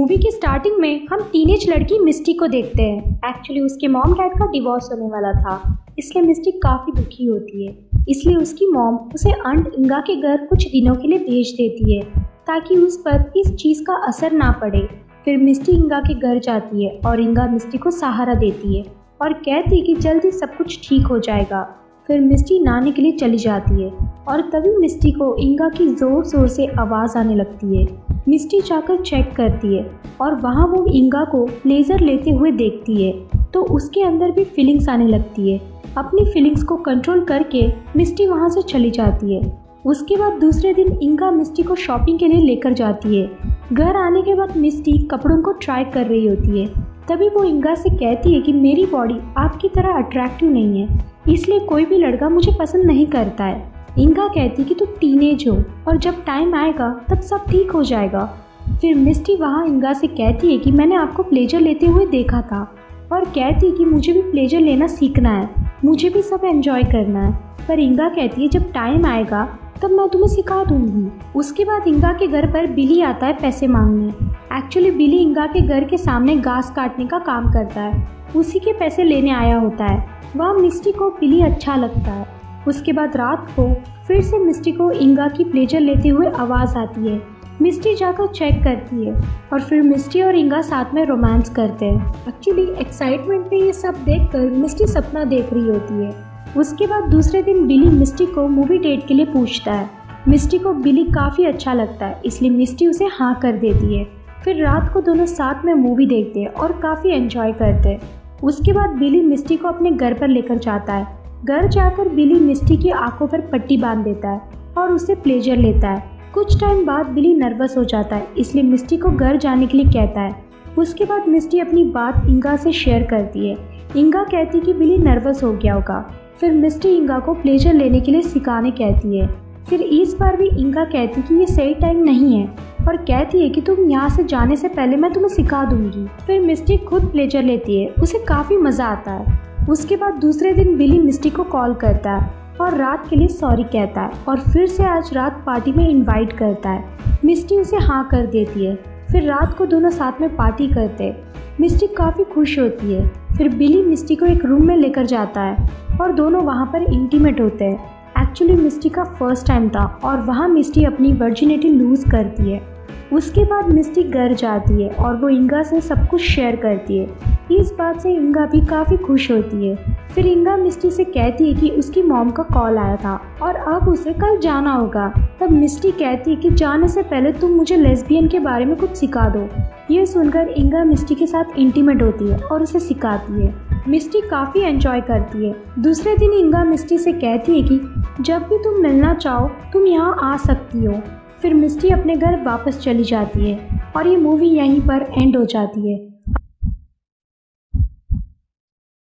Movie की starting में हम टीनेज लड़की मिस्टी को देखते हैं। एक्चुअली उसके मॉम डैड का डिवोर्स होने वाला था। इसलिए मिस्टी काफ़ी दुखी होती है। इसलिए उसकी मॉम उसे अंट इंगा के घर कुछ दिनों के लिए भेज देती है, ताकि उस पर इस चीज़ का असर ना पड़े। फिर मिस्टी इंगा के घर जाती है और इंगा मिस्टी को सहारा देती है और कहती है कि जल्दी सब कुछ ठीक हो जाएगा। फिर मिस्टी नहाने के लिए चली जाती है और तभी मिस्टी को इंगा की ज़ोर ज़ोर से आवाज़ आने लगती है। मिस्टी जाकर चेक करती है और वहाँ वो इंगा को लेज़र लेते हुए देखती है तो उसके अंदर भी फीलिंग्स आने लगती है। अपनी फीलिंग्स को कंट्रोल करके मिस्टी वहाँ से चली जाती है। उसके बाद दूसरे दिन इंगा मिस्टी को शॉपिंग के लिए लेकर जाती है। घर आने के बाद मिस्टी कपड़ों को ट्राई कर रही होती है। तभी वो इंगा से कहती है कि मेरी बॉडी आपकी तरह अट्रैक्टिव नहीं है, इसलिए कोई भी लड़का मुझे पसंद नहीं करता है। इंगा कहती कि तुम टीनेज हो और जब टाइम आएगा, तब सब ठीक हो जाएगा। फिर मिस्टी वहाँ इंगा से कहती है कि मैंने आपको प्लेजर लेते हुए देखा था और कहती कि मुझे भी प्लेजर लेना सीखना है, मुझे भी सब एंजॉय करना है। पर इंगा कहती है, जब टाइम आएगा, तब मैं तुम्हें सिखा दूँगी। उसके बाद इंगा के घर पर बिली आता है पैसे मांगने। एक्चुअली बिली इंगा के घर के सामने घास काटने का काम करता है। उसी के पैसे लेने आया होता है। वह मिस्टी को बिली अच्छा लगता है। उसके बाद रात को फिर से मिस्टी को इंगा की प्लेजर लेते हुए आवाज़ आती है। मिस्टी जाकर चेक करती है और फिर मिस्टी और इंगा साथ में रोमांस करते हैं। एक्चुअली एक्साइटमेंट में ये सब देखकर मिस्टी सपना देख रही होती है। उसके बाद दूसरे दिन बिली मिस्टी को मूवी डेट के लिए पूछता है। मिस्टी को बिली काफ़ी अच्छा लगता है, इसलिए मिस्टी उसे हाँ कर देती है। फिर रात को दोनों साथ में मूवी देखते हैं और काफ़ी एंजॉय करते हैं। उसके बाद बिली मिस्टी को अपने घर पर लेकर जाता है। घर जाकर बिली मिस्टी की आँखों पर पट्टी बाँध देता है और उसे प्लेजर लेता है। कुछ टाइम बाद बिली नर्वस हो जाता है, इसलिए मिस्टी को घर जाने के लिए कहता है। उसके बाद मिस्टी अपनी बात इंगा से शेयर करती है। इंगा कहती कि बिली नर्वस हो गया होगा। फिर मिस्टी इंगा को प्लेजर लेने के लिए सिखाने कहती है। फिर इस बार भी इंगा कहती कि ये सही टाइम नहीं है और कहती है कि तुम यहाँ से जाने से पहले मैं तुम्हें सिखा दूँगी। फिर मिस्टी खुद प्लेजर लेती है। उसे काफ़ी मज़ा आता है। उसके बाद दूसरे दिन बिली मिस्टी को कॉल करता है और रात के लिए सॉरी कहता है और फिर से आज रात पार्टी में इनवाइट करता है। मिस्टी उसे हाँ कर देती है। फिर रात को दोनों साथ में पार्टी करते हैं। मिस्टी काफ़ी खुश होती है। फिर बिली मिस्टी को एक रूम में लेकर जाता है और दोनों वहाँ पर इंटीमेट होते हैं। एक्चुअली मिस्टी का फ़र्स्ट टाइम था और वहाँ मिस्टी अपनी वर्जिनिटी लूज़ करती है। उसके बाद मिस्टी घर जाती है और वो इंगा से सब कुछ शेयर करती है। इस बात से इंगा भी काफ़ी खुश होती है। फिर इंगा मिस्टी से कहती है कि उसकी मॉम का कॉल आया था और अब उसे कल जाना होगा। तब मिस्टी कहती है कि जाने से पहले तुम मुझे लेस्बियन के बारे में कुछ सिखा दो। ये सुनकर इंगा मिस्टी के साथ इंटीमेट होती है और उसे सिखाती है। मिस्टी काफ़ी एंजॉय करती है। दूसरे दिन इंगा मिस्टी से कहती है कि जब भी तुम मिलना चाहो, तुम यहाँ आ सकती हो। फिर मिस्टी अपने घर वापस चली जाती है और ये मूवी यहीं पर एंड हो जाती है।